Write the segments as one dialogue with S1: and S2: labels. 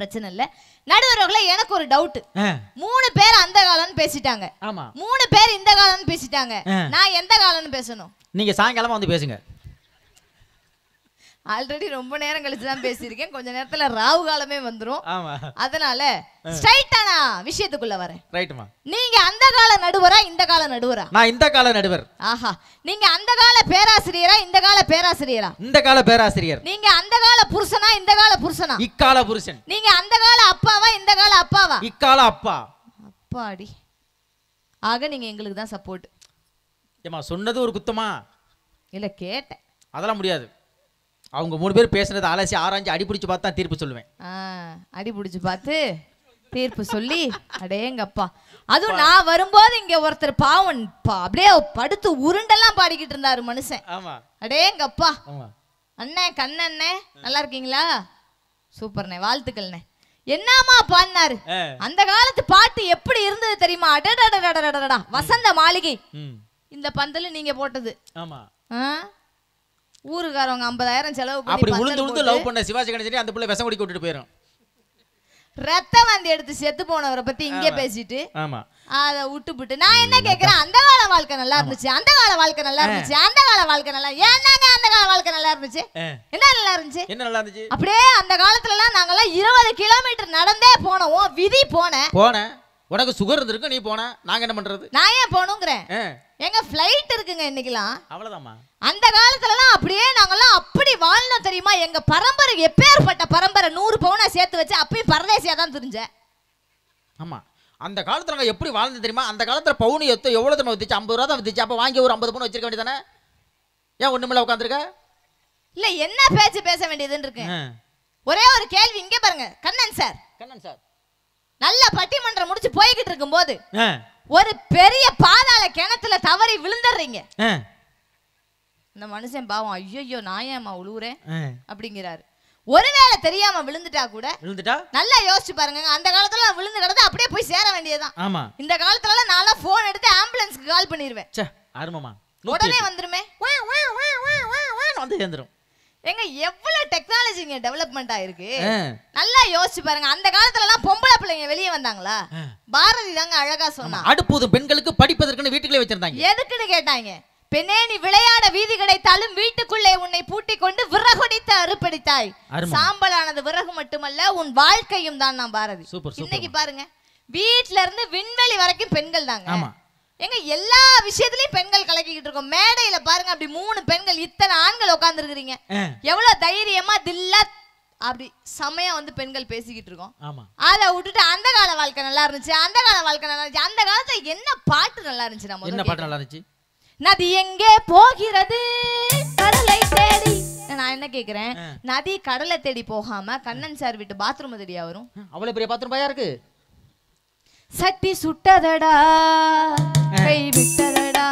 S1: பிரச்சனை இல்ல. நடுவர்களே எனக்கு ஒரு டவுட் மூணு பேர் அந்த காலம்னு பேசிட்டாங்க.
S2: ஆமா.
S1: மூணு பேர் இந்த காலம்னு பேசிட்டாங்க. நான் எந்த காலம்னு பேசணும்?
S2: நீங்க சாயங்காலமா வந்து பேசுங்க.
S1: ஆல்ரெடி ரொம்ப நேரம் கழிச்சு தான் பேசியிருக்கேன். கொஞ்ச நேரத்துல ராவு காலமே வந்துரும். அதனால ஸ்ட்ரைட்டா நான் விஷயத்துக்குள்ள வரேன்.
S2: ரைட்டுமா
S1: நீங்க அந்த கால நடுவரா இந்த கால நடுவரா?
S2: நான் இந்த கால நடுவர்.
S1: ஆஹா. நீங்க அந்த கால பேராசிரியரா இந்த கால பேராசிரியரா?
S2: இந்த கால பேராசிரியர்.
S1: நீங்க அந்த கால புருஷனா இந்த கால புருஷனா?
S2: இக்கால புருஷன்.
S1: நீங்க அந்த கால அப்பாவா இந்த கால அப்பாவா?
S2: இக்கால அப்பா.
S1: அப்பாடி. ஆக நீங்க எங்களுக்கு தான் சப்போர்ட்
S2: ஏமா சொன்னது ஒரு குத்தமா?
S1: இல்ல கேட்டேன்.
S2: அதெல்லாம் முடியாது. அவங்க மூணு பேர் பேசுனதை அலசி ஆராய்ஞ்சு அடிபிடிச்சு பார்த்து தான் தீர்ப்பு சொல்லுவேன்.
S1: ஆ, அடி பிடிச்சு பார்த்து தீர்ப்பு சொல்லி அடேங்கப்பா. அதுவும் நான் வரும்போது இங்க ஒருத்தர் பாவன் பா- அப்படியே படுத்து உருண்டெல்லாம் பாடிக்கிட்டு இருந்தாரு மனுஷன்.
S2: ஆமா.
S1: அடேங்கப்பா.
S2: ஆமா.
S1: அண்ணே கண்ணண்ணே நல்லா இருக்கீங்களா? சூப்பர்ண்ணே வாழ்த்துக்கள்ண்ணே. என்னமா பாடினாரு. அந்த காலத்து பாட்டு எப்படி இருந்தது தெரியுமா? அடடடடடடடா வசந்த மாளிகை இந்த பந்தல் நீங்க போட்டது
S2: ஆமா.
S1: ஆ? ஊருக்காரவங்க ஐம்பதாயிரம் செலவு
S2: அப்படி உளுந்து உளுந்து லவ் பண்ண சிவாஜி கணேசன் அந்த பிள்ளை விஷம் குடிக்க விட்டுட்டு போயிடும்
S1: ரத்த வாந்தி எடுத்து செத்து போனவரை பத்தி இங்க பேசிட்டு
S2: ஆமா.
S1: அத விட்டுப்புட்டு நான் என்ன கேக்குறேன்? அந்த கால வாழ்க்கை நல்லா இருந்துச்சு. அந்த கால வாழ்க்கை நல்லா இருந்துச்சு. அந்த கால வாழ்க்கை நல்லா என்னங்க அந்த கால வாழ்க்கை நல்லா இருந்துச்சு. என்ன நல்லா இருந்துச்சு?
S2: என்ன நல்லா இருந்துச்சு?
S1: அப்படியே அந்த காலத்துல எல்லாம் நாங்கெல்லாம் இருபது கிலோமீட்டர் நடந்தே போனோம். விதி போனேன்.
S2: போனேன். உனக்கு சுகர் இருந்திருக்கு நீ போன. நாங்க என்ன பண்றது?
S1: நான் ஏன் போகணுங்கிறேன்? எங்க ஃப்ளைட் இருக்குங்க இன்னைக்கெல்லாம்.
S2: அவ்வளவுதாம்மா.
S1: அந்த காலத்துலலாம் அப்படியே நாங்கெல்லாம் அப்படி வாழ்ந்தோம் தெரியுமா? எங்க பரம்பரை எப்பேற்பட்ட பரம்பரை நூறு பவுனை சேர்த்து வச்சு அப்பயும் பரதேசியா தான் தெரிஞ்சேன்.
S2: ஆமா. அந்த காலத்துல நாங்க எப்படி வாழ்ந்து தெரியுமா? அந்த காலத்துல பவுன் எத்த எவ்வளவு தண்ணி வித்துச்சு? ஐம்பது ரூபா தான் வித்துச்சு. அப்ப வாங்கி ஒரு ஐம்பது பவுன் வச்சிருக்க வேண்டியதானே ஏன் ஒண்ணுமில்ல உட்காந்துருக்க
S1: இல்ல என்ன பேச்சு பேச வேண்டியதுன்னு இருக்கு ஒரே ஒரு கேள்வி இங்க பாருங்க. கண்ணன் சார்.
S2: கண்ணன் சார்.
S1: நல்ல பட்டிமன்றம் முடிச்சு போய்கிட்டு இருக்கும்போது
S2: ஆ,
S1: ஒரு பெரிய பாதாள கிணத்துல தவறி விழுந்துடுறீங்க இந்த மனுஷன் பாவம் ஐயோ நான் ஏம்மா உழுவுறேன். அப்படிங்கிறாரு ஒருவேளை தெரியாம விழுந்துட்டா கூட
S2: விழுந்துட்டா
S1: நல்லா யோசிச்சு பாருங்க அந்த காலத்துல விழுந்து கிடந்து அப்படியே போய் சேர வேண்டியதுதான்
S2: ஆமா
S1: இந்த காலத்துல நான் போன் எடுத்து ஆம்புலன்ஸ்க்கு கால் பண்ணிடுவேன்
S2: அருமமா
S1: உடனே வந்துருமே
S2: வந்து சேர்ந்துரும்
S1: எங்க எவ்வளவு டெக்னாலஜிங்க டெவலப்மெண்ட் ஆயிருக்கு. நல்லா யோசிச்சு பாருங்க அந்த காலத்துல எல்லாம் பொம்பளை பிள்ளைங்க வெளியே வந்தாங்களா. பாரதி தாங்க அழகா சொன்னா
S2: அடுப்பூதும் பெண்களுக்கு படிப்பதற்குன்னு வீட்டுக்குள்ளே வச்சிருந்தாங்க
S1: எதுக்குன்னு கேட்டாங்க பெண்ணே நீ விளையாட வீதி கிடைத்தாலும் வீட்டுக்குள்ளே உன்னை பூட்டிக் கொண்டு விறகுடித்து அறுப்படித்தாய். சாம்பலானது விறகு மட்டுமல்ல உன் வாழ்க்கையும் தான் நான் பாரதி. இன்னைக்கு பாருங்க வீட்ல இருந்து விண்வெளி வரைக்கும் பெண்கள் தாங்க. எங்க எல்லா விஷயத்துலயும் பெண்கள் கலக்கிக்கிட்டு இருக்கோம். மேடையில பாருங்க அப்படி மூணு பெண்கள் இத்தனை ஆண்கள்
S2: ஆ.
S1: எவ்வளவு தைரியமா தில்லா அப்படி செமையா வந்து பெண்கள் பேசிக்கிட்டு இருக்கோம்.
S2: ஆமா.
S1: அதை விட்டுட்டு அந்த கால வாழ்க்கை நல்லா இருந்துச்சு அந்த கால வாழ்க்கை நல்லா இருந்துச்சு அந்த காலத்துல என்ன பாட்டு நல்லா இருந்துச்சு நம்ம
S2: என்ன பாட்டு நல்லா இருந்துச்சு?
S1: நதி எங்கே போகிறது? கடலை தேடி. நான் என்ன கேக்குறேன். நதி கடலை தேடி போகாம கண்ணன் சார் வீட்டு பாத்ரூம் தேடியா வரும்?
S2: அவ்வளவு பெரிய பாத்திரம் பையா இருக்கு?
S1: சட்டி சுட்டதடா. கை விட்டதடா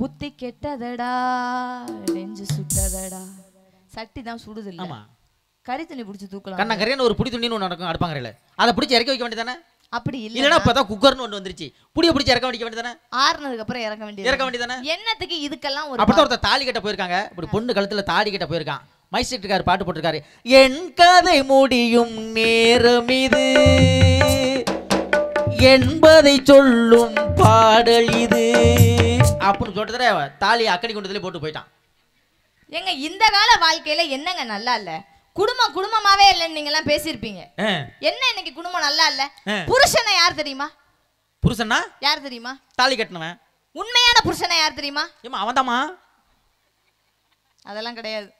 S1: புத்தி கெட்டதடா. நெஞ்சு சுட்டதடா. சட்டி தான் சுடுது இல்ல
S2: ஆமா.
S1: கறி தண்ணி புடிச்சு தூக்கலாம்.
S2: கண்ணா கரையான ஒரு புடி துணின்னு ஒன்று நடக்கும் அடுப்பாங்கரையில. அதை பிடிச்சி இறக்கி வைக்க வேண்டியதானே
S1: அப்படி இல்ல
S2: இல்லைன்னா இப்பதான் குக்கர்னு ஒன்று வந்துருச்சு. புடிய பிடிச்சி இறக்க வைக்க வேண்டியதானே
S1: ஆறுனதுக்கு அப்புறம் இறக்க வேண்டியது
S2: இறக்க வேண்டியதானே
S1: என்னத்துக்கு இதுக்கெல்லாம் ஒரு
S2: அப்படித்தான் ஒருத்தர் தாலி கட்ட போயிருக்காங்க. இப்படி பொண்ணு கழுத்துல தாலி கட்ட போயிருக்கான். மைசெட்டுக்காரு பாட்டு போட்டிருக்காரு. என் கதை முடியும் நேரம் இது. என்பதை சொல்லும் பாடல் இது. அப்படின்னு சொல்றதுல தாலி அக்கடி கொண்டதுல போட்டு போயிட்டான்.
S1: ஏங்க இந்த கால வாழ்க்கையில என்னங்க நல்லா இல்ல? குடும்பம் குடும்பமாவே இல்லைன்னு நீங்க எல்லாம் பேசியிருப்பீங்க.
S2: ஆ,
S1: என்ன இன்னைக்கு குடும்பம் நல்லா இல்ல. புருஷனை யார் தெரியுமா?
S2: புருஷன்னா?
S1: யார் தெரியுமா?
S2: தாலி கட்டினவன்.
S1: உண்மையான புருஷனை யார் தெரியுமா?
S2: ஏமா அவன்தாம்மா.
S1: அதெல்லாம் கிடையாது.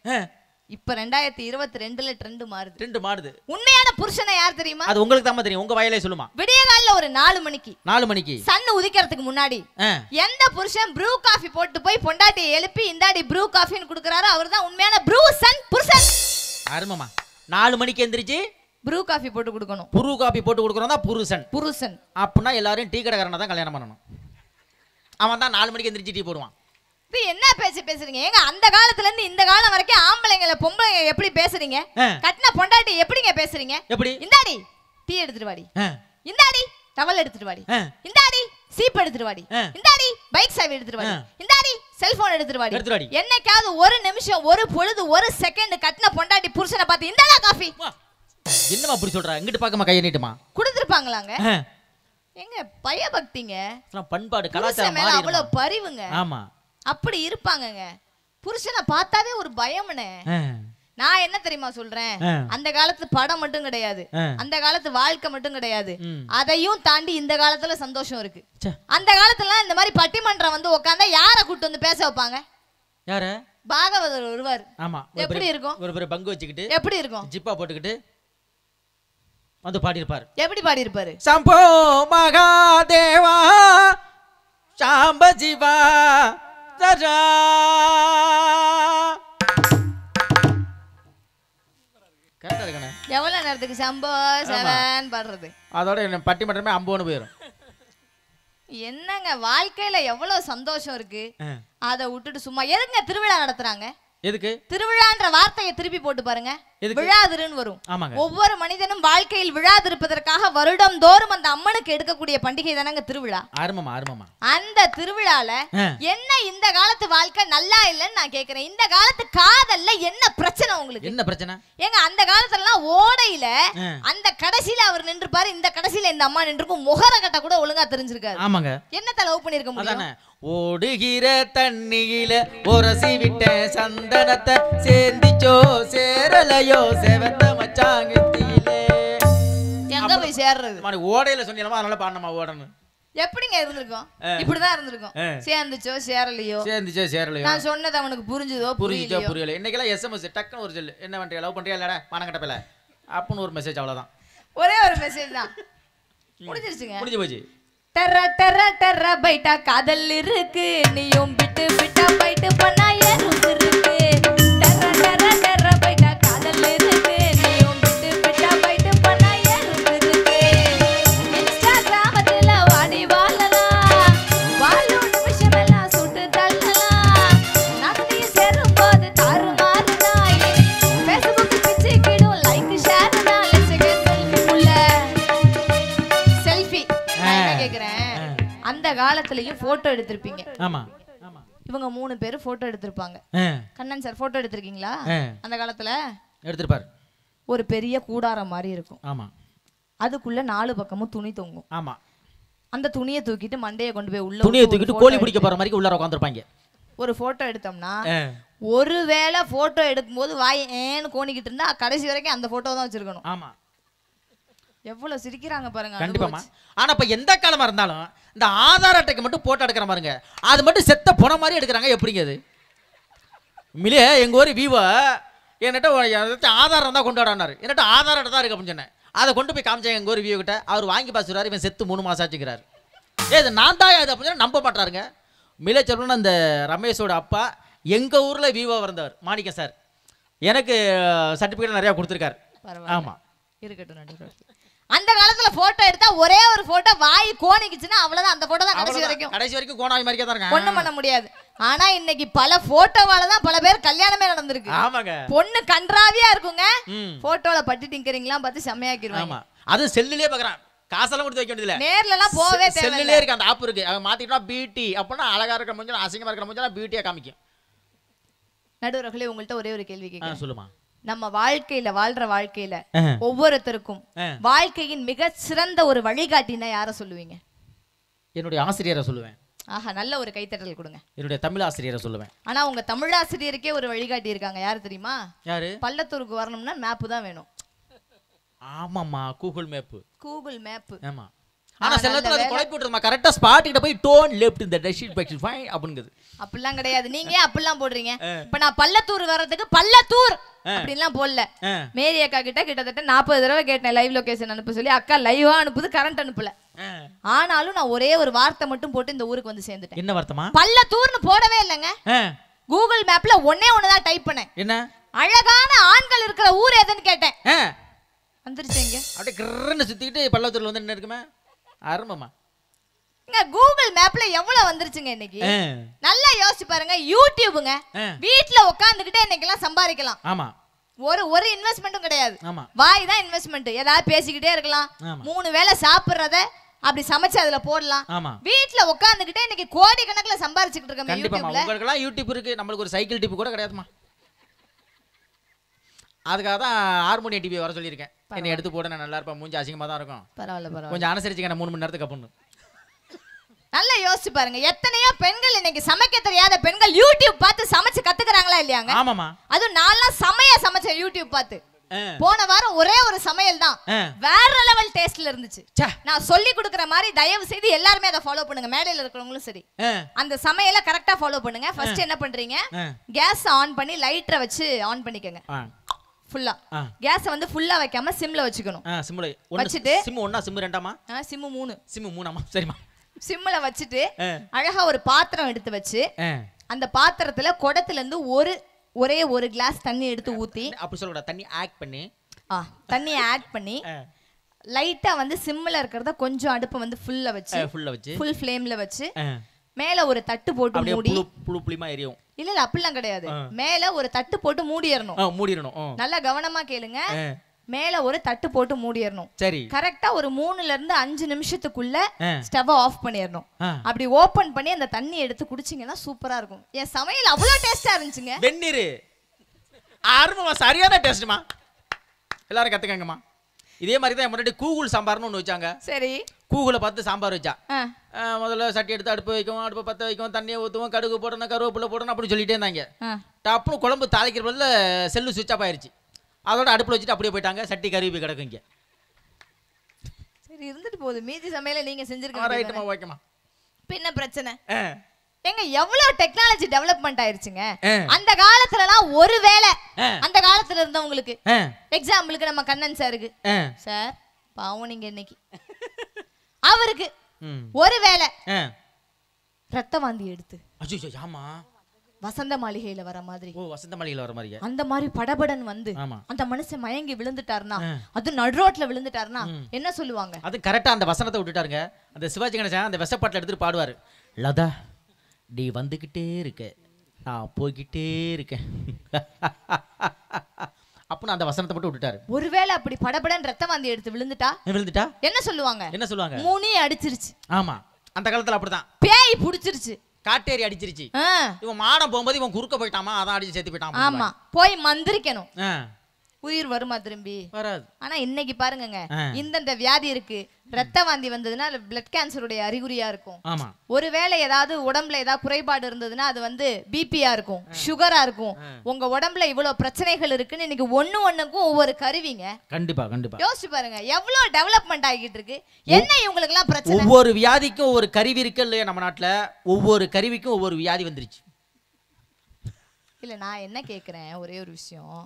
S1: இப்ப ரெண்டாயிரத்தி இருபத்தி ரெண்டுல ட்ரெண்ட் மாறுது.
S2: ரெண்டு மாடுது
S1: உண்மையான புருஷனை யார் தெரியுமா?
S2: அது உங்களுக்கு தான் தெரியும். உங்க வயலே சொல்லுமா.
S1: விடிய காலைல ஒரு நாலு மணிக்கு.
S2: நாலு மணிக்கு.
S1: சன் உதிக்கிறதுக்கு முன்னாடி எந்த புருஷன் ப்ரூ காஃபி போட்டு போய் பொண்டாட்டியை எழுப்பி இந்தாடி ப்ரூ காஃபின்னு கொடுக்குறாரோ அவர்தான் உண்மையான ப்ரூ சன் புருஷன்.
S2: அருமமா நாலு மணிக்கு எந்திரிச்சு
S1: ப்ரூ காஃபி போட்டு கொடுக்கணும்.
S2: புரு காப்பி போட்டு கொடுக்குறோம் தான் புருஷன்.
S1: புருஷன்.
S2: அப்படின்னா எல்லாரையும் டீ கடைக்காரனை தான் கல்யாணம் பண்ணணும். அவன் தான் நாலு மணிக்கு எந்திரிச்சு டீ போடுவான்.
S1: இது என்ன பேச்சு பேசுறீங்க? ஏங்க அந்த காலத்துல இருந்து இந்த காலம் வரைக்கும் ஆம்பளைங்கள பொம்பளைங்க எப்படி பேசுறீங்க. கட்டின பொண்டாட்டி எப்படிங்க பேசுறீங்க?
S2: எப்படி?
S1: இந்தாடி டீ எடுத்துட்டு வாடி. இந்தாடி டவல் எடுத்துட்டு வாடி. இந்தாடி சீப் எடுத்துட்டு வாடி. இந்தாடி பைக் சாவி எடுத்துட்டு வாடி. இந்தாடி செல்போன் எடுத்துட்டு வாடி.
S2: எடுத்துட்டு வாடி.
S1: என்னைக்காவது ஒரு நிமிஷம் ஒரு பொழுது ஒரு செகண்ட் கட்டின பொண்டாட்டி புருஷனை பார்த்து இந்தாடா காஃபி
S2: வா. என்னம்மா அப்படி சொல்ற? இங்கிட்டு பார்க்கமா கையை நீட்டுமா?
S1: கொடுத்துருப்பாங்களாங்க. எங்க பயபக்திங்க.
S2: பண்பாடு கலாச்சாரம்
S1: மேல அவ்வளவு பரிவுங்க.
S2: ஆமா.
S1: அப்படி இருப்பாங்கங்க. புருஷனை பார்த்தாவே ஒரு பயம்னே. நான் என்ன தெரியுமா சொல்றேன். அந்த காலத்து படம் மட்டும் கிடையாது. அந்த காலத்து வாழ்க்கை மட்டும் கிடையாது. அதையும் தாண்டி இந்த காலத்துல சந்தோஷம் இருக்கு. அந்த காலத்துல இந்த மாதிரி பட்டிமன்றம் வந்து உட்காந்தா யாரை கூட்டு வந்து பேச வைப்பாங்க?
S2: யாரு?
S1: பாகவதர் வருவார்
S2: ஆமா.
S1: எப்படி இருக்கும்?
S2: ஒரு பெரிய பங்கு வச்சுக்கிட்டு
S1: எப்படி இருக்கும்?
S2: ஜிப்பா போட்டுக்கிட்டு வந்து பாடியிருப்பார்.
S1: எப்படி பாடி இருப்பாரு
S2: சம்போ மகாதேவா சாம்ப ஜிவா இருக்கண்ணே
S1: எவ்வளவு நேரத்துக்கு? சம்போ செவன் பாடுறது
S2: அதோட என்ன பட்டிமன்றமே அம்போன்னு போயிடும்
S1: என்னங்க வாழ்க்கையில எவ்வளவு சந்தோஷம் இருக்கு? அதை விட்டுட்டு சும்மா எதுங்க திருவிழா நடத்துறாங்க?
S2: எதுக்கு?
S1: திருவிழான்ற வார்த்தையை திருப்பி போட்டு பாருங்க? விழாதிருன்னு வரும். ஒவ்வொரு மனிதனும் வாழ்க்கையில் விழாதிருப்பதற்காக வருடம் தோறும் அந்த அம்மனுக்கு எடுக்கக்கூடிய பண்டிகை தானங்க திருவிழா.
S2: அருமமா அருமமா
S1: அந்த திருவிழால. என்ன இந்த காலத்து வாழ்க்கை நல்லா இல்லைன்னு நான் கேக்குறேன். இந்த காலத்து காதல்ல என்ன பிரச்சனை உங்களுக்கு?
S2: என்ன பிரச்சனை?
S1: ஏங்க அந்த காலத்துலலாம் ஓடையில
S2: ஆ.
S1: அந்த கடைசியில அவர் நின்றுப்பாரு. இந்த கடைசியில இந்த அம்மா நின்றுக்கும். முகர கட்ட கூட ஒழுங்கா தெரிஞ்சிருக்காரு
S2: ஆமாங்க.
S1: என்னத்த லவ் பண்ணிருக்க முடியும்?
S2: ஓடுகிற தண்ணியில உரசி விட்ட சந்தனத்தை சேர்ந்திச்சோ சேரலையோ? செவத்த மச்சாங்கத்திலே
S1: எங்க போய் சேர்றது?
S2: மாதிரி ஓடையில சொன்னீங்களா அதனால பாடணுமா ஓடணும்
S1: எப்படிங்க இருந்திருக்கும்? இப்படிதான் இருந்திருக்கும். சேர்ந்துச்சோ சேரலையோ?
S2: சேர்ந்துச்சோ சேரலையோ?
S1: நான் சொன்னது அவனுக்கு புரிஞ்சுதோ
S2: புரிஞ்சுச்சோ புரியல. இன்னைக்கெல்லாம் எஸ்எம்எஸ் டக்குன்னு ஒரு சொல்லு. என்ன பண்றியா லவ் பண்றியா இல்லடா மானங்கட்ட பேல அப்படின்னு ஒரு மெசேஜ் அவ்வளவுதான்.
S1: ஒரே ஒரு மெசேஜ் தான். முடிஞ்சிருச்சுங்க.
S2: முடிஞ்சு போச்சு.
S1: டெர்ர டெர்ர டெர்ர பைட்டா காதல் இருக்கு. நீயும் விட்டு விட்டா பைட்டு பண்ணா எறும்பு அந்த காலத்துலயும் போட்டோ எடுத்திருப்பீங்க.
S2: ஆமா.
S1: இவங்க மூணு பேர் போட்டோ எடுத்திருப்பாங்க. கண்ணன் சார் போட்டோ எடுத்திருக்கீங்களா. அந்த காலத்துல?
S2: எடுத்துருப்பாரு.
S1: ஒரு பெரிய கூடாரம் மாதிரி இருக்கும்.
S2: ஆமா.
S1: அதுக்குள்ள நாலு பக்கமும் துணி தொங்கும்.
S2: ஆமா.
S1: அந்த துணியை தூக்கிட்டு மண்டையை கொண்டு போய் உள்ள
S2: துணியை தூக்கிட்டு கோழி பிடிக்க போற மாதிரி உள்ளார உட்காந்துருப்பாங்க
S1: ஒரு போட்டோ எடுத்தோம்னா ஒருவேளை போட்டோ எடுக்கும்போது வாய் ஏன்னு கோணிக்கிட்டு இருந்தா கடைசி வரைக்கும் அந்த போட்டோ தான் வச்சிருக்கணும்.
S2: ஆமா.
S1: எவ்வளவு சிரிக்கிறாங்க பாருங்க
S2: கண்டிப்பாமா. ஆனா இப்ப எந்த காலமா இருந்தாலும் இந்த ஆதார் அட்டைக்கு மட்டும் போட்டோ எடுக்கிற பாருங்க. அது மட்டும் செத்த போன மாதிரி எடுக்கிறாங்க எப்படிங்க அது? மிலே எங்க ஊர் விவோ என்கிட்ட ஆதாரம் தான் கொண்டாடாரு என்கிட்ட ஆதார் அட்டை தான் இருக்கு அப்படின்னு சொன்னேன். அதை கொண்டு போய் காமிச்சேன் எங்க ஊர் விவோ கிட்ட அவர் வாங்கி பாசுறாரு இவன் செத்து மூணு மாசம் ஆச்சுக்கிறாரு ஏ இது நான் தான் அது அப்படின்னு நம்ப மாட்டாருங்க. மிலே சொல்லணும்னா அந்த ரமேஷோட அப்பா எங்க ஊர்ல விவோ வந்தவர் மாணிக்கம் சார். எனக்கு சர்டிஃபிகேட் நிறைய கொடுத்துருக்காரு.
S1: பரவாயில்ல.
S2: ஆமா.
S1: இருக்கட்டும். அந்த காலத்துல போட்டோ எடுத்தா ஒரே ஒரு போட்டோ வாய் கோணிக்குச்சுன்னா அவ்வளவுதான். அந்த போட்டோ தான் கடைசி. வரைக்கும்.
S2: கடைசி வரைக்கும் கோணாவி மாதிரியே தான் இருக்கான்
S1: ஒண்ணும் பண்ண முடியாது. ஆனா இன்னைக்கு பல போட்டோவால தான் பல பேர் கல்யாணமே நடந்திருக்கு.
S2: ஆமாங்க.
S1: பொண்ணு கன்றாவியா இருக்குங்க. போட்டோல பட்டு டிங்கரிங்லாம் பார்த்து செம்மையாக்கிடுவாங்க
S2: ஆமா. அது செல்லுலயே பாக்குறான். காசெல்லாம் கொடுத்து வைக்க வேண்டியதுல
S1: நேர்ல எல்லாம் போகவே தேவையில்ல.
S2: செல்லுலயே இருக்கு அந்த ஆப் இருக்கு. அவன் மாத்திட்டா பியூட்டி அப்படின்னா அழகா இருக்கிற முடிஞ்சா அசிங்கமா இருக்கிற முடிஞ்சா பியூட்டியா காமிக்கும்.
S1: நடுவர்களே உங்கள்ட்ட ஒரே ஒரு கேள்வி
S2: ஆ,
S1: கேட்கிறேன்.
S2: சொல்லுமா.
S1: நம்ம வாழ்க்கையில வாழ்ற வாழ்க்கையில. ஒவ்வொருத்தருக்கும். வாழ்க்கையின் மிக சிறந்த ஒரு வழிகாட்டினா யார சொல்லுவீங்க?
S2: என்னுடைய ஆசிரியரை சொல்லுவேன்.
S1: ஆஹா நல்ல ஒரு கைத்தட்டல் கொடுங்க.
S2: என்னுடைய தமிழ் ஆசிரியரை சொல்லுவேன்.
S1: ஆனா உங்க தமிழாசிரியருக்கே ஒரு வழிகாட்டி இருக்காங்க. யாரு தெரியுமா?
S2: யாரு?
S1: பள்ளத்தூருக்கு வரணும்னா மேப்பு தான் வேணும்.
S2: ஆமாம்மா கூகுள் மேப்பு
S1: கூகுள் மேப்பு
S2: ஆமா. ஆனா
S1: ஆ,
S2: சில
S1: நல்ல
S2: நேரத்துல அது
S1: வேலை.
S2: குழப்பி விட்டுருமா? கரெக்டா ஸ்பாட் கிட்ட போய் டோன் லெஃப்ட் இந்த டெஷிட் பேக்ஷன் ஃபைன் அப்படிங்குது.
S1: அப்படிலாம் கிடையாது. நீங்க ஏன் அப்படிலாம் போடுறீங்க? இப்ப நான் பள்ளத்தூர் வர்றதுக்கு பள்ளத்தூர் அப்படின்லாம் போடல. மேரி அக்கா கிட்ட கிட்டத்தட்ட நாற்பது தடவை கேட்டேன் லைவ் லொகேஷன் அனுப்ப சொல்லி அக்கா லைவா அனுப்புது கரண்ட் அனுப்பல. ஆனாலும் நான் ஒரே ஒரு வார்த்தை மட்டும் போட்டு இந்த ஊருக்கு வந்து சேர்ந்துட்டேன்.
S2: என்ன வார்த்தமா
S1: பள்ளத்தூர்னு போடவே இல்லைங்க. கூகுள் மேப்ல ஒன்னே ஒண்ணுதான் டைப் பண்ணேன்.
S2: என்ன?
S1: அழகான ஆண்கள் இருக்கிற ஊர் எதுன்னு கேட்டேன். வந்துருச்சு இங்க.
S2: அப்படியே கிரன்னு சுத்திக்கிட்டு பள்ளத்தூர்ல வந்து என்ன இருக்குமே. அருமமா
S1: கூகுள் மேப்ல எவ்வளவு வந்துருச்சுங்க இன்னைக்கு? நல்லா யோசிச்சு பாருங்க யூடியூபுங்க
S2: ஆ.
S1: வீட்ல உட்காந்துக்கிட்டே இன்னைக்கெல்லாம் சம்பாதிக்கலாம்.
S2: ஆமா.
S1: ஒரு ஒரு இன்வெஸ்ட்மெண்ட்டும் கிடையாது.
S2: ஆமா.
S1: வாய் தான் இன்வெஸ்ட்மெண்ட் ஏதாவது பேசிக்கிட்டே இருக்கலாம். மூணு வேளை சாப்பிடுறத அப்படி சமைச்சு அதுல போடலாம்.
S2: ஆமா.
S1: வீட்ல உட்காந்துக்கிட்டே இன்னைக்கு கோடி கணக்குல சம்பாரிச்சுக்கிட்டு இருக்கோம் யூடியூப்ல
S2: யூடியூப் இருக்கு. நம்மளுக்கு ஒரு சைக்கிள் டிப் கூட கிடையாதுமா அதுக்காக தான் ஹார்மோனியம் டிவி வர சொல்லியிருக்கேன். என்னை எடுத்து போட நான் நல்லா இருப்பேன். மூஞ்சி அசிங்கமாக தான் இருக்கும்.
S1: பரவாயில்ல பரவாயில்ல.
S2: கொஞ்சம் அனுசரிச்சுங்க நான் மூணு மணி நேரத்துக்கு அப்புறம்
S1: நல்லா யோசிச்சு பாருங்க. எத்தனையோ பெண்கள் இன்னைக்கு சமைக்க தெரியாத பெண்கள் யூடியூப் பார்த்து சமைச்சு கத்துக்கறாங்களா இல்லையாங்க?
S2: ஆமாம்மா.
S1: அதுவும் நான்லாம் செமையா சமைச்சேன் யூடியூப் பார்த்து. போன வாரம் ஒரே ஒரு சமையல் தான். வேற லெவல் டேஸ்ட்ல இருந்துச்சு.
S2: ச்சே.
S1: நான் சொல்லி கொடுக்குற மாதிரி தயவு செய்து எல்லாருமே அதை ஃபாலோ பண்ணுங்க. மேடையில இருக்கிறவங்களும் சரி. அந்த சமையலை கரெக்டா ஃபாலோ பண்ணுங்க. ஃபர்ஸ்ட் என்ன பண்றீங்க? கேஸ் ஆன் பண்ணி லைட்டரை வச்சு ஆன் பண்ணிக்கோங்க. ஃபுல்லா. கேஸை வந்து ஃபுல்லா வைக்காம சிம்ல வச்சுக்கணும்.
S2: ஆ, சிம்முல
S1: வச்சுட்டு?
S2: சிம்மு ஒன்றா சிம்மு ரெண்டாமா
S1: ஆ, சிம்மு மூணு.
S2: சிம்மு மூணாமா? சரிம்மா.
S1: சிம்ல வச்சுட்டு அழகா ஒரு பாத்திரம் எடுத்து வச்சு. அந்த பாத்திரத்துல குடத்துல இருந்து ஒரு ஒரே ஒரு கிளாஸ் தண்ணி எடுத்து ஊத்தி
S2: அப்படி சொல்லக்கூடாது. தண்ணி ஆக்ட் பண்ணி.
S1: ஆ தண்ணியை ஆட் பண்ணி லைட்டா வந்து சிம்ல இருக்கிறத கொஞ்சம் அடுப்பை வந்து ஃபுல்லா வச்சு
S2: ஃபுல்லா வச்சு.
S1: ஃபுல் ஃப்ளேம்ல வச்சு மேல ஒரு தட்டு போட்டு மூடி
S2: புழு புளிமா எரியும்.
S1: இல்ல இல்ல அப்படிலாம் கிடையாது. மேல ஒரு தட்டு போட்டு மூடிடணும்.
S2: மூடிடணும்.
S1: நல்லா கவனமா கேளுங்க. மேல ஒரு தட்டு போட்டு மூடிடணும்.
S2: சரி.
S1: கரெக்டா ஒரு மூணுல இருந்து அஞ்சு நிமிஷத்துக்குள்ள. ஸ்டவ் ஆஃப் பண்ணிடணும். அப்படி ஓபன் பண்ணி அந்த தண்ணி எடுத்து குடிச்சீங்கன்னா சூப்பரா இருக்கும். என் சமையல் அவ்வளவு டேஸ்டா இருந்துச்சுங்க.
S2: வெந்நீர். ஆரம்பமா சரியான டேஸ்ட்டுமா எல்லாரும் கத்துக்கங்கம்மா. இதே மாதிரி தான் முன்னாடி கூகுள் சாம்பார்னு ஒன்று வச்சாங்க.
S1: சரி.
S2: கூகுளை பார்த்து சாம்பார் வச்சா. முதல்ல சட்டி எடுத்து அடுப்பு வைக்கும் அடுப்பு பற்ற வைக்கும் தண்ணியை ஊற்றுவோம் கடுகு போடணும் கருவேப்பிலை போடணும் அப்படி சொல்லிட்டே இருந்தாங்க. டப்புனு குழம்பு தாளிக்கிற பதில் செல்லு சுவிட்ச் ஆஃப் ஆயிருச்சு. அதோட அடுப்பில் வச்சுட்டு அப்படியே போயிட்டாங்க. சட்டி கருவி கிடக்கும் இங்கே.
S1: சரி இருந்துட்டு போகுது. மீதி சமையல நீங்க செஞ்சிருக்க
S2: ரைட்டுமா ஓகேம்மா.
S1: இப்ப என்ன பிரச்சனை? ஏங்க எவ்வளவு டெக்னாலஜி டெவலப்மெண்ட் ஆயிருச்சுங்க. அந்த காலத்துலலாம் ஒரு வேலை. அந்த காலத்துல இருந்தவங்களுக்கு. எக்ஸாம்பிளுக்கு நம்ம கண்ணன் சாருக்கு. சார் பாவம் நீங்க இன்னைக்கு. அவருக்கு ஒரு வேலை. ரத்த வாந்தி எடுத்து.
S2: ஆமா.
S1: வசந்த மாளிகையில வர மாதிரி.
S2: ஓ வசந்த மலையில் வர மாதிரியா?
S1: அந்த மாதிரி படபடன் வந்து அந்த மனுஷன் மயங்கி விழுந்துட்டாருனா. அது நடுரோட்ல விழுந்துட்டாருனா. என்ன சொல்லுவாங்க?
S2: அது கரெக்டாக அந்த வசனத்தை விட்டுட்டாருங்க. அந்த சிவாஜி கணேசன் அந்த விஷப்பாட்டில் எடுத்துட்டு பாடுவார். லதா நீ வந்துக்கிட்டே இருக்க. நான் போய்கிட்டே இருக்கேன். அப்படின்னு அந்த வசனத்தை மட்டும் விட்டுட்டாரு.
S1: ஒருவேளை அப்படி படபடன் ரத்த வாந்தி எடுத்து விழுந்துட்டா?
S2: விழுந்துட்டா?
S1: என்ன சொல்லுவாங்க?
S2: என்ன சொல்லுவாங்க?
S1: மூனி அடிச்சிருச்சு.
S2: ஆமா. அந்த காலத்துல அப்படிதான்
S1: பேய் புடிச்சிருச்சு.
S2: காட்டேரி அடிச்சிருச்சு. இவன் மாடம் போகும்போது இவன் குறுக்க போயிட்டாமா? அதான் அடிச்சு சேர்த்து போயிட்டான்
S1: ஆமா. போய் மந்திரிக்கணும். உயிர் வருமா திரும்பி?
S2: வராது.
S1: ஆனா இன்னைக்கு பாருங்கங்க. இந்தந்த வியாதி இருக்கு ரத்த வாந்தி வந்ததுன்னா பிளட் கேன்சருடைய அறிகுறியா இருக்கும்.
S2: ஆமா.
S1: ஒருவேளை ஏதாவது உடம்புல ஏதாவது குறைபாடு இருந்ததுன்னா அது வந்து பிபியா இருக்கும் சுகரா இருக்கும். உங்க உடம்புல இவ்வளவு பிரச்சனைகள் இருக்குன்னு இன்னைக்கு ஒண்ணு ஒண்ணுக்கும் ஒவ்வொரு கருவிங்க.
S2: கண்டிப்பா கண்டிப்பா.
S1: யோசிச்சு பாருங்க எவ்வளவு டெவலப்மெண்ட் ஆகிட்டு இருக்கு என்ன இவங்களுக்கு எல்லாம் பிரச்சனை?
S2: ஒவ்வொரு வியாதிக்கும் ஒவ்வொரு கருவி இருக்கு இல்லையா நம்ம நாட்டுல? ஒவ்வொரு கருவிக்கும் ஒவ்வொரு வியாதி வந்துருச்சு.
S1: இல்ல நான் என்ன கேக்குறேன் ஒரே ஒரு விஷயம்.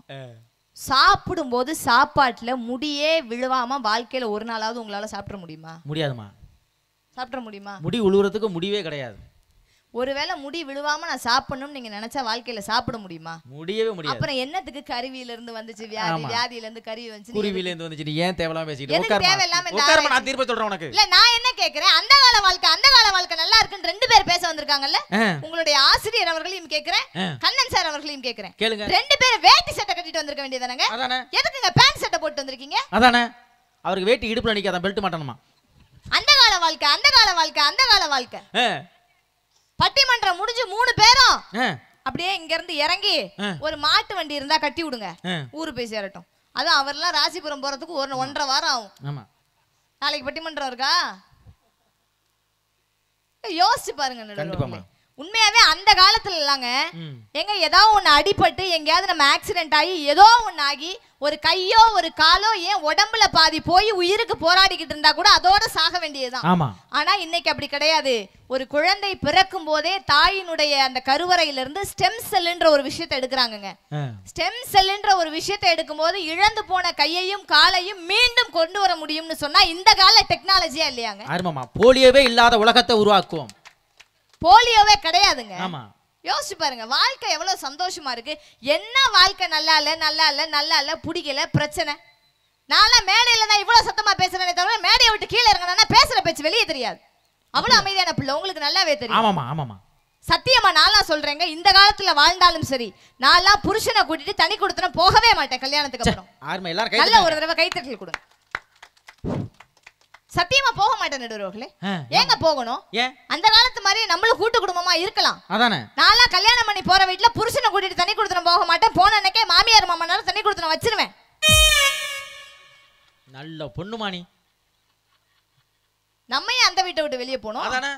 S1: சாப்பிடும்போது சாப்பாட்டுல முடியே விழுவாம வாழ்க்கையில ஒரு நாளாவது உங்களால சாப்பிட முடியுமா?
S2: முடியாதுமா.
S1: சாப்பிட முடியுமா?
S2: முடி உழுவுறதுக்கு முடிவே கிடையாது.
S1: ஒருவேளை முடி விழுவாம நான் சாப்பிடணும்னு நீங்க நினைச்சா வாழ்க்கையில சாப்பிட முடியுமா?
S2: முடியவே முடியாது.
S1: அப்புறம் என்னத்துக்கு கருவியில இருந்து வந்துச்சு வியாதி. வியாதியில இருந்து கருவி வந்துச்சு?
S2: குருவில இருந்து வந்துச்சு. நீ ஏன் தேவையில்லாம பேசிக்கிட்டு
S1: எதுக்கு
S2: உட்காருமா
S1: தேவையில்லாம இந்த
S2: உட்காருமா நான் தீர்ப்பு சொல்றேன் உனக்கு.
S1: இல்ல நான் என்ன கேக்குறேன்? அந்த கால வாழ்க்கை அந்த கால வாழ்க்கை நல்லா இருக்குன்னு ரெண்டு பேர் பேச வந்திருக்காங்கல்ல? உங்களுடைய ஆசிரியர் அவர்களையும் கேக்குறேன். கண்ணன் சார் அவர்களையும் கேக்குறேன்.
S2: கேளுங்க.
S1: ரெண்டு பேரும் வேட்டி சட்டை வந்திருக்க வேண்டியதானங்க
S2: அதானே.
S1: எதுக்குங்க பேண்ட் சட்டை போட்டு வந்திருக்கீங்க?
S2: அதானே. அவருக்கு வேட்டி இடுப்புல நிக்காதான் பெல்ட் மாட்டணுமா?
S1: அந்த கால வாழ்க்கை அந்த கால வாழ்க்கை அந்த கால வாழ்க்கை. பட்டிமன்றம் முடிஞ்சு மூணு பேரும் அப்படியே இங்க இருந்து இறங்கி. ஒரு மாட்டு வண்டி இருந்தா கட்டி விடுங்க. ஊரு போய் சேரட்டும். அதுவும் அவர்லாம் ராசிபுரம் போறதுக்கு ஒரு ஒன்றரை வாரம் ஆகும். நாளைக்கு பட்டிமன்றம் இருக்கா? யோசிச்சு பாருங்க. உண்மையாவே அந்த காலத்துல இல்லங்க. எங்க ஏதாவது ஒண்ணு அடிபட்டு எங்கேயாவது நம்ம ஆக்சிடென்ட் ஆகி ஏதோ ஒண்ணு ஆகி ஒரு கையோ ஒரு காலோ ஏன் உடம்புல பாதி போய் உயிருக்கு போராடிக்கிட்டு இருந்தா கூட அதோட சாக வேண்டியதுதான். ஆனா இன்னைக்கு அப்படி கிடையாது. ஒரு குழந்தை பிறக்கும் போதே தாயினுடைய அந்த கருவறையில இருந்து ஸ்டெம் செல்லுன்ற ஒரு விஷயத்தை எடுக்கிறாங்கங்க. ஸ்டெம் செல்லுன்ற ஒரு விஷயத்தை எடுக்கும்போது இழந்து போன கையையும் காலையும் மீண்டும் கொண்டு வர முடியும்னு சொன்னா இந்த கால டெக்னாலஜியா இல்லையாங்க?
S2: போலியோவே இல்லாத உலகத்தை உருவாக்குவோம்.
S1: போலியோவே கிடையாதுங்க.
S2: ஆமா.
S1: யோசிச்சு பாருங்க வாழ்க்கை எவ்வளவு சந்தோஷமா இருக்கு? என்ன வாழ்க்கை நல்லா இல்ல நல்லா இல்ல நல்லா இல்ல பிடிக்கல பிரச்சனை? நான்லாம் மேடையில தான் இவ்வளவு சத்தமா பேசுறேனே தவிர மேடையை விட்டு கீழே இறங்கினா பேசுற பேச்சு வெளியே தெரியாது. அவ்வளவு அமைதியான பிள்ளை உங்களுக்கு நல்லாவே தெரியும்.
S2: ஆமாம்மா ஆமாம்மா.
S1: சத்தியமா நான்லாம் சொல்றேங்க இந்த காலத்துல வாழ்ந்தாலும் சரி நான்லாம் புருஷனை கூட்டிட்டு தனி கொடுத்தன போகவே மாட்டேன் கல்யாணத்துக்கு அப்புறம். நல்ல ஒரு தடவை கைத்தட்டல் கொடுங்க. சத்தியமா போக மாட்டேன் நடுவர்களே. ஏங்க போகணும்? அந்த காலத்து மாதிரி நம்மளும் கூட்டு குடும்பமா இருக்கலாம்.
S2: அதானே?
S1: நான்லாம் கல்யாணம் பண்ணி போற வீட்ல புருஷனை கூட்டிட்டு தண்ணி கொடுத்துன போக மாட்டேன். போன அன்னைக்கே மாமியார் மாமனார் தண்ணி கொடுத்துன வச்சிருவேன்.
S2: நல்ல பொண்ணுமானி
S1: நம்ம ஏன் அந்த வீட்டை விட்டு வெளியே போனோம்
S2: அதானே?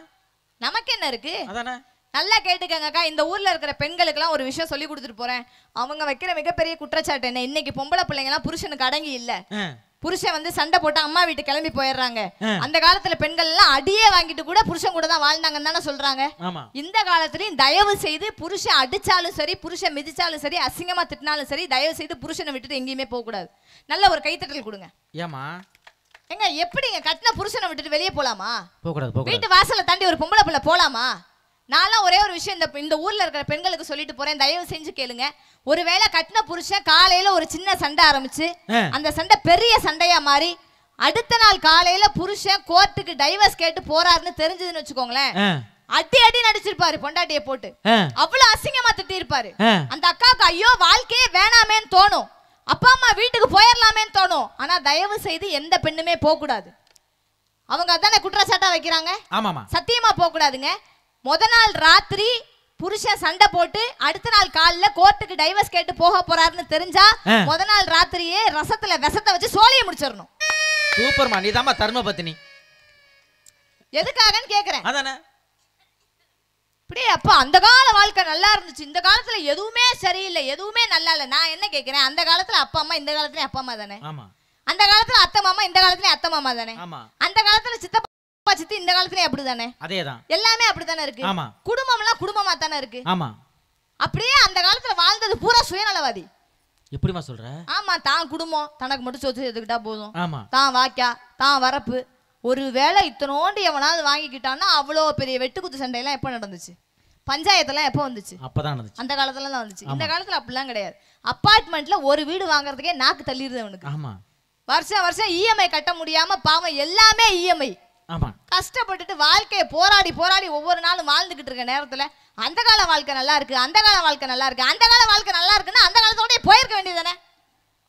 S1: நமக்கு என்ன இருக்கு?
S2: அதானே?
S1: நல்லா கேட்டுக்கங்கக்கா இந்த ஊர்ல இருக்கிற பெண்களுக்கெல்லாம் ஒரு விஷயம் சொல்லி கொடுத்துட்டு போறேன். அவங்க வைக்கிற மிகப்பெரிய குற்றச்சாட்டு என்ன? இன்னைக்கு பொம்பளை பிள்ளைங்கலாம் புருஷனுக்கு அடங்கி இல்ல. புருஷன் வந்து சண்டை போட்டு அம்மா வீட்டு கிளம்பி போயிடுறாங்க. அந்த காலத்துல பெண்கள் எல்லாம் அடியே வாங்கிட்டு கூட புருஷன் கூட தான் வாழ்ந்தாங்கன்னு தானே சொல்றாங்க. இந்த காலத்துலயும் தயவு செய்து புருஷன் அடிச்சாலும் சரி புருஷன் மிதிச்சாலும் சரி அசிங்கமா திட்டினாலும் சரி தயவு செய்து புருஷனை விட்டுட்டு எங்கேயுமே போக கூடாது. நல்ல ஒரு கைத்தட்டல் கொடுங்க.
S2: ஏமா
S1: ஏங்க எப்படிங்க கட்டின புருஷனை விட்டுட்டு வெளியே போலாமா? வீட்டு வாசலை தாண்டி ஒரு பொம்பளை பிள்ளை போலாமா? நான்லாம் ஒரே ஒரு விஷயம் இந்த இந்த ஊர்ல இருக்கிற பெண்களுக்கு சொல்லிட்டு போறேன். தயவு செஞ்சு கேளுங்க. ஒருவேளை கட்டின புருஷன் காலையில ஒரு சின்ன சண்டை ஆரம்பிச்சு. அந்த சண்டை பெரிய சண்டையா மாறி அடுத்த நாள் காலையில புருஷன் கோர்ட்டுக்கு டைவர்ஸ் கேட்டு போறாருன்னு தெரிஞ்சதுன்னு வச்சுக்கோங்களேன். அடி அடி நடிச்சிருப்பாரு பொண்டாட்டிய போட்டு. அவ்வளவு அசிங்கமா திட்டி இருப்பாரு. அந்த அக்காவுக்கு ஐயோ வாழ்க்கையே வேணாமேன்னு தோணும். அப்பா அம்மா வீட்டுக்கு போயிடலாமேன்னு தோணும். ஆனா தயவு செய்து எந்த பெண்ணுமே போக கூடாது அவங்க அதானே குற்றச்சாட்டா வைக்கிறாங்க? சத்தியமா போக கூடாதுங்க முத நாள் ராத்திரி புருஷன் சண்டை போட்டு அடுத்த நாள் காலைல கோர்ட்டுக்கு டைவர்ஸ் கேட்டு போக போறாருன்னு தெரிஞ்சா. முத நாள் ராத்திரியே ரசத்துல விஷத்தை வச்சு சோழியை முடிச்சிடணும்.
S2: சூப்பர்மா நீதாம்மா தர்ம பத்தினி
S1: எதுக்காகன்னு கேக்குறேன்.
S2: அதானே?
S1: அப்படியே அப்ப அந்த கால வாழ்க்கை நல்லா இருந்துச்சு. இந்த காலத்துல எதுவுமே சரியில்லை எதுவுமே நல்லா இல்ல. நான் என்ன கேக்குறேன்? அந்த காலத்துல அப்பா அம்மா இந்த காலத்துலயும் அப்பா அம்மா தானே? அந்த காலத்துல அத்தை மாமா இந்த காலத்துலயும் அத்தை மாமா தானே? அந்த காலத்துல சித்தப்பா சித்தி இந்த காலத்துலயும் அப்படிதானே
S2: அதேதான்.
S1: எல்லாமே அப்படித்தானே இருக்கு?
S2: ஆமா.
S1: குடும்பம்லாம் குடும்பமா தானே இருக்கு?
S2: ஆமா.
S1: அப்படியே அந்த காலத்துல வாழ்ந்தது பூரா சுயநலவாதி.
S2: எப்படிமா சொல்ற?
S1: ஆமா தான் குடும்பம் தனக்கு மட்டும் சொத்து எடுத்துக்கிட்டா போதும்.
S2: ஆமா.
S1: தான் வாய்க்கா தான் வரப்பு. ஒரு வேளை இத்தனோண்டு எவனாவது வாங்கிக்கிட்டான்னா அவ்வளோ பெரிய வெட்டுக்குத்து சண்டையெல்லாம் எப்போ நடந்துச்சு? பஞ்சாயத்தெல்லாம் எப்போ வந்துச்சு?
S2: அப்பதான் நடந்துச்சு.
S1: அந்த காலத்துல தான் வந்துச்சு. இந்த காலத்துல அப்படிலாம் கிடையாது. அப்பார்ட்மெண்ட்ல ஒரு வீடு வாங்குறதுக்கே நாக்கு தள்ளிடுது அவனுக்கு.
S2: ஆமா.
S1: வருஷம் வருஷம் இஎம்ஐ கட்ட முடியாம பாவம் எல்லாமே இஎம்ஐ
S2: ஆமா.
S1: கஷ்டப்பட்டுட்டு வாழ்க்கையை போராடி போராடி ஒவ்வொரு நாளும் வாழ்ந்துகிட்டு இருக்க நேரத்துல அந்த கால வாழ்க்கை நல்லா இருக்கு அந்த கால வாழ்க்கை நல்லா இருக்கு அந்த கால வாழ்க்கை நல்லா இருக்குன்னா அந்த காலத்தோடய போயிருக்க வேண்டியதானே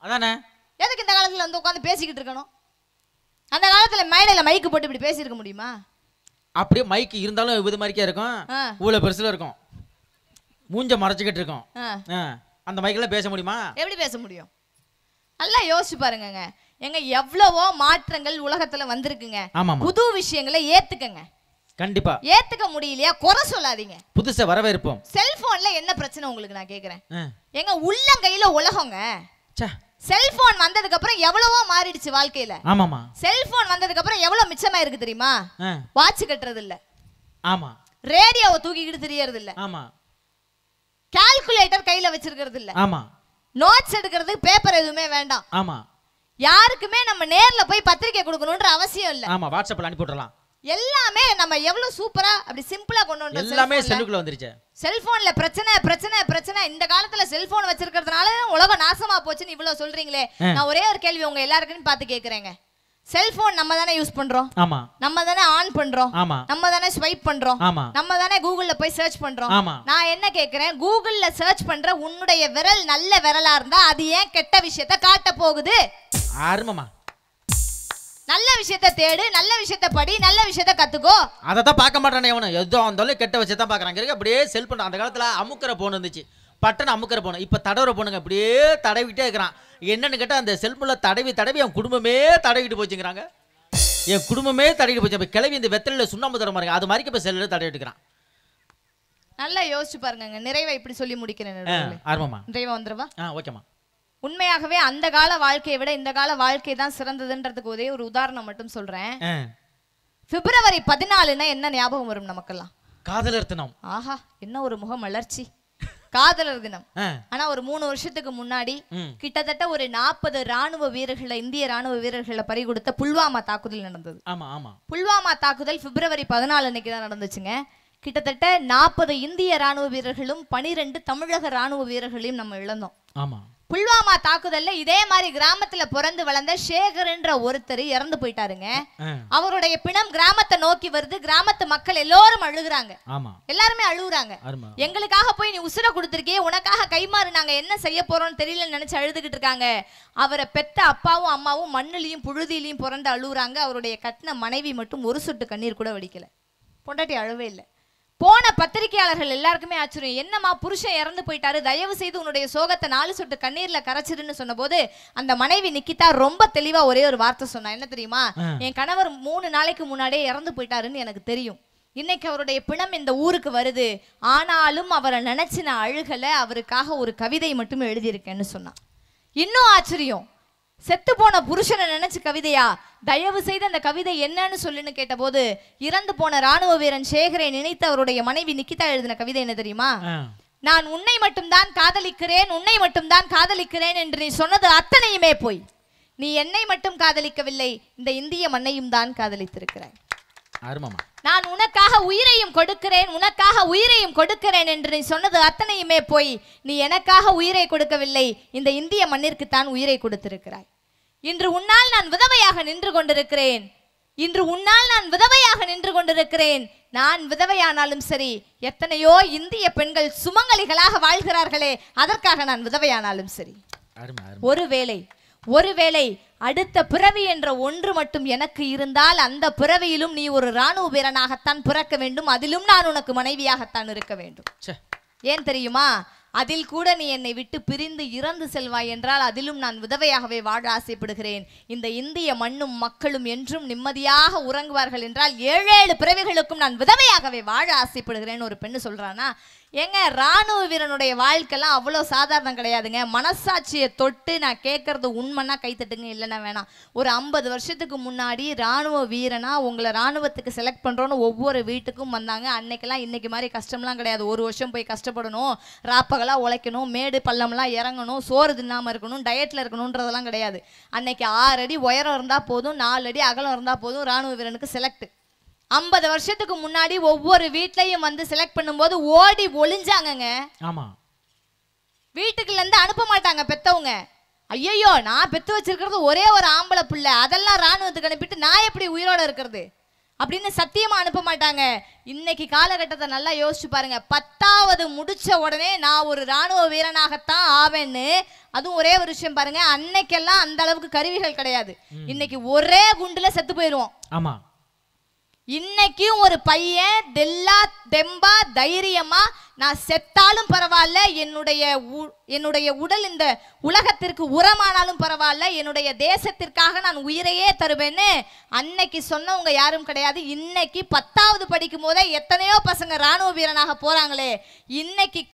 S2: அதானே?
S1: எதுக்கு இந்த காலத்துல வந்து உட்காந்து பேசிக்கிட்டு இருக்கணும்? அந்த காலத்துல மேடையில மைக்கு போட்டு இப்படி பேசியிருக்க முடியுமா?
S2: அப்படியே மைக் இருந்தாலும் இது மாதிரிக்கே இருக்கும்.
S1: ஆ.
S2: இவ்வளோ பெருசுல இருக்கும். மூஞ்ச மறைச்சிக்கிட்டு இருக்கும். அந்த மைக்கில் பேச முடியுமா?
S1: எப்படி பேச முடியும்? நல்லா யோசிச்சு பாருங்கங்க. எங்க எவ்வளவோ மாற்றங்கள் உலகத்துல வந்திருக்குங்க. புது விஷயங்களை ஏத்துக்கங்க.
S2: கண்டிப்பா.
S1: ஏத்துக்க முடியலையா? குறை சொல்லாதீங்க.
S2: புதுசை வரவேற்போம்.
S1: செல்போன்ல என்ன பிரச்சனை உங்களுக்கு நான் கேக்குறேன்? எங்க உள்ளங்கையில உலகங்க. செல்போன் வந்ததுக்கு அப்புறம் எவ்வளவோ மாறிடுச்சு வாழ்க்கையில.
S2: ஆமாமா
S1: செல்போன் வந்ததுக்கு அப்புறம் எவ்வளவு மிச்சமா இருக்கு தெரியுமா வாட்ச் கட்டுறது இல்ல
S2: ஆமா.
S1: ரேடியோவை தூக்கிக்கிட்டு தெரியறது இல்ல
S2: ஆமா.
S1: கால்குலேட்டர் கையில வச்சிருக்கிறது இல்ல
S2: ஆமா.
S1: நோட்ஸ் எடுக்கிறதுக்கு பேப்பர் எதுவுமே வேண்டாம்.
S2: ஆமா.
S1: யாருக்குமே நம்ம நேர்ல போய் பத்திரிக்கை கொடுக்கணும்ன்ற அவசியம் இல்ல.
S2: ஆமா வாட்ஸ்அப்பில் அனுப்பி விட்டுறலாம்
S1: எல்லாமே நம்ம எவ்வளவு சூப்பரா அப்படி சிம்பிளா கொண்டு வந்தோம்
S2: எல்லாமே. செல்லுக்குள்ள வந்துருச்சு.
S1: செல்போன்ல பிரச்சனை பிரச்சனை பிரச்சனை. இந்த காலத்துல செல்போன் வச்சிருக்கிறதுனால உலகம் நாசமா போச்சுன்னு இவ்வளவு சொல்றீங்களே. நான் ஒரே ஒரு கேள்வி உங்க எல்லாருக்கும் பார்த்து கேக்குறேங்க. செல்போன் நம்ம தானே யூஸ் பண்றோம்.
S2: ஆமா.
S1: நம்ம தானே ஆன் பண்றோம்.
S2: ஆமா.
S1: நம்ம தானே ஸ்வைப் பண்றோம்.
S2: ஆமா.
S1: நம்ம தானே கூகுள்ல போய் சர்ச் பண்றோம்.
S2: ஆமா.
S1: நான் என்ன கேக்குறேன்? கூகுள்ல சர்ச் பண்ற உன்னுடைய விரல் நல்ல விரலா இருந்தா அது ஏன் கெட்ட விஷயத்த காட்ட போகுது?
S2: அருமமா
S1: நல்ல விஷயத்த தேடு நல்ல விஷயத்த படி நல்ல விஷயத்த கத்துக்கோ.
S2: அதை தான் பார்க்க மாட்டானே அவனு. எதோ இருந்தாலும் கெட்ட வச்சு தான் பார்க்குறாங்க இருக்கு அப்படியே செல் பண்ண அந்த காலத்தில் அமுக்கிற போன் இருந்துச்சு. பட்டன் அமுக்கிற போன் இப்போ தடவுற போனுங்க அப்படியே தடவிட்டே இருக்கிறான். என்னன்னு கேட்டால் அந்த செல்ஃபோனில் தடவி தடவி என் குடும்பமே தடவிட்டு போச்சுங்கிறாங்க. என் குடும்பமே தடவிட்டு போச்சு. இப்போ கிளவி இந்த வெத்தலையில் சுண்ணாம்பு தர மாதிரி அது மாதிரி இப்போ செல்லில் தடவிட்டு இருக்கிறான்.
S1: நல்லா யோசிச்சு பாருங்க நிறைவை இப்படி சொல்லி முடிக்கிறேன்.
S2: ஆர்வமா?
S1: நிறைவா வந்துருவா
S2: ஆ ஓகேம்மா.
S1: உண்மையாகவே அந்த கால வாழ்க்கையை விட இந்த கால வாழ்க்கை தான் சிறந்ததுன்றதுக்கு ஒரே ஒரு உதாரணம் மட்டும் சொல்றேன். பிப்ரவரி பதினாலுன்னா என்ன ஞாபகம் வரும் நமக்கெல்லாம்?
S2: காதலர் தினம்.
S1: ஆஹா என்ன ஒரு முக மலர்ச்சி. காதலர் தினம். ஆனா ஒரு மூணு வருஷத்துக்கு முன்னாடி கிட்டத்தட்ட ஒரு நாற்பது ராணுவ வீரர்களை இந்திய ராணுவ வீரர்களை பறி கொடுத்த புல்வாமா தாக்குதல் நடந்தது.
S2: ஆமாம் ஆமாம்
S1: புல்வாமா தாக்குதல் பிப்ரவரி பதினாலு அன்னைக்கு தான் நடந்துச்சுங்க. கிட்டத்தட்ட நாற்பது இந்திய ராணுவ வீரர்களும் பனிரெண்டு தமிழக ராணுவ வீரர்களையும் நம்ம இழந்தோம்.
S2: ஆமாம்
S1: புல்வாமா தாக்குதல்ல இதே மாதிரி கிராமத்துல பிறந்து வளர்ந்த சேகர்ன்ற ஒருத்தர் இறந்து போயிட்டாருங்க. அவருடைய பிணம் கிராமத்தை நோக்கி வருது. கிராமத்து மக்கள் எல்லாரும் அழுகுறாங்க. எல்லாருமே அழுகுறாங்க எங்களுக்காக போய் நீ உசுர கொடுத்துருக்கியே உனக்காக கைமாறு நாங்க என்ன செய்ய போறோம்னு தெரியல நினைச்சு அழுதுகிட்டு இருக்காங்க. அவரை பெத்த அப்பாவும் அம்மாவும் மண்ணுலயும் புழுதியிலையும் புரண்டு அழுகுறாங்க அவருடைய கட்டின மனைவி மட்டும் ஒரு சொட்டு கண்ணீர் கூட வடிக்கல. பொண்டாட்டி அழவே இல்லை. போன பத்திரிகையாளர்கள் எல்லாருக்குமே ஆச்சரியம். என்னம்மா புருஷன் இறந்து போயிட்டாரு தயவு செய்து உன்னுடைய சோகத்தை நாலு சொட்டு கண்ணீர்ல கரைச்சிருன்னு சொன்னபோது அந்த மனைவி நிக்கிதா ரொம்ப தெளிவா ஒரே ஒரு வார்த்தை சொன்னா. என்ன தெரியுமா. என் கணவர் மூணு நாளைக்கு முன்னாடியே இறந்து போயிட்டாருன்னு எனக்கு தெரியும். இன்னைக்கு அவருடைய பிணம் இந்த ஊருக்கு வருது. ஆனாலும் அவரை நினைச்சு நான் அழுகல அவருக்காக ஒரு கவிதை மட்டும் எழுதியிருக்கேன்னு சொன்னான். இன்னும் ஆச்சரியம். செத்து போன புருஷனை நினைச்சு கவிதையா? தயவு செய்து அந்த கவிதை என்னன்னு சொல்லுன்னு கேட்டபோது இறந்து போன ராணுவ வீரன் சேகரை நினைத்து அவருடைய மனைவி நிக்கிதா எழுதின கவிதை என்ன தெரியுமா? நான் உன்னை மட்டும்தான் காதலிக்கிறேன் உன்னை மட்டும்தான் காதலிக்கிறேன் என்று நீ சொன்னது அத்தனையுமே போய். நீ என்னை மட்டும் காதலிக்கவில்லை இந்த இந்திய மண்ணையும் தான் காதலித்திருக்கிறாய்.
S2: அருமாமா
S1: நான் உனக்காக உயிரையும் கொடுக்கிறேன் உனக்காக உயிரையும் கொடுக்கிறேன் என்று நீ சொன்னது அத்தனையுமே போய் நீ எனக்காக உயிரை கொடுக்கவில்லை இந்த இந்திய மண்ணிற்குத்தான் உயிரை கொடுத்திருக்கிறாய். இன்று உன்னால் நான் விதவையாக நின்று கொண்டிருக்கிறேன். இன்று உன்னால் நான் விதவையாக நின்று கொண்டிருக்கிறேன். நான் விதவையானாலும் சரி எத்தனையோ இந்திய பெண்கள் சுமங்கலிகளாக வாழ்கிறார்களே அதற்காக நான் விதவையானாலும் சரி. ஒருவேளை ஒருவேளை அடுத்த பிறவி என்ற ஒன்று மட்டும் எனக்கு இருந்தால் அந்த பிறவியிலும் நீ ஒரு ராணுவ வீரனாகத்தான் பிறக்க வேண்டும். அதிலும் நான் உனக்கு மனைவியாகத்தான் இருக்க வேண்டும். ஏன் தெரியுமா? அதில் கூட நீ என்னை விட்டு பிரிந்து இறந்து செல்வாய் என்றால் அதிலும் நான் விதவையாகவே வாழ ஆசைப்படுகிறேன். இந்த இந்திய மண்ணும் மக்களும் என்றும் நிம்மதியாக உறங்குவார்கள் என்றால் ஏழேழு பிறவிகளுக்கும் நான் விதவையாகவே வாழ ஆசைப்படுகிறேன்னு ஒரு பெண்ணு சொல்றானா ஏங்க ராணுவ வீரனுடைய வாழ்க்கைலாம் அவ்வளோ சாதாரணம் கிடையாதுங்க. மனசாட்சியை தொட்டு நான் கேட்கறது உண்மைன்னா கைத்தட்டுங்க இல்லைன்னா வேணாம். ஒரு ஐம்பது வருஷத்துக்கு முன்னாடி ராணுவ வீரனா உங்களை ராணுவத்துக்கு செலக்ட் பண்ணுறோன்னு ஒவ்வொரு வீட்டுக்கும் வந்தாங்க. அன்னைக்கெல்லாம் இன்னைக்கு மாதிரி கஷ்டம்லாம் கிடையாது. ஒரு வருஷம் போய் கஷ்டப்படணும் ராப்பகலாக உழைக்கணும் மேடு பள்ளம்லாம் இறங்கணும் சோறு தின்னாமல் இருக்கணும் டயட்டில் இருக்கணுன்றதெல்லாம் கிடையாது. அன்னைக்கு ஆறு அடி உயரம் இருந்தால் போதும் நாலு அடி அகலம் இருந்தால் போதும் ராணுவ வீரனுக்கு செலக்ட் ஐம்பது வருஷத்துக்கு முன்னாடி ஒவ்வொரு வீட்லயும் வந்து செலக்ட் பண்ணும்போது ஓடி ஒளிஞ்சாங்கங்க.
S2: ஆமா.
S1: வீட்டுக்குள்ள இருந்து அனுப்ப மாட்டாங்க பெத்தவங்க. ஐயையோ நான் பெத்து வச்சிருக்கிறது ஒரே ஒரு ஆம்பளை பிள்ளை. அதெல்லாம் ராணுவத்துக்கு அனுப்பிட்டு நான் எப்படி உயிரோட இருக்கிறது? அப்படின்னு சத்தியமா அனுப்ப மாட்டாங்க. இன்னைக்கு காலகட்டத்தை நல்லா யோசிச்சு பாருங்க. பத்தாவது முடிச்ச உடனே நான் ஒரு ராணுவ வீரனாகத்தான் ஆவேன்னு அதுவும் ஒரே ஒரு விஷயம் பாருங்க. அன்னைக்கெல்லாம் அந்த அளவுக்கு கருவிகள் கிடையாது. இன்னைக்கு ஒரே குண்டுல செத்து போயிடுவோம்
S2: ஆமா.
S1: இன்னைக்கும் ஒரு பையன் தெல்லா தெம்பா தைரியமா நான் செத்தாலும் பரவாயில்ல என்னுடைய உ- என்னுடைய உடல் இந்த உலகத்திற்கு உரமானாலும் பரவாயில்ல என்னுடைய தேசத்திற்காக நான் உயிரையே தருவேன்னு அன்னைக்கு சொன்னவங்க யாரும் கிடையாது. இன்னைக்கு பத்தாவது படிக்கும் போதே எத்தனையோ பசங்க ராணுவ வீரனாக போறாங்களே. இன்னைக்கு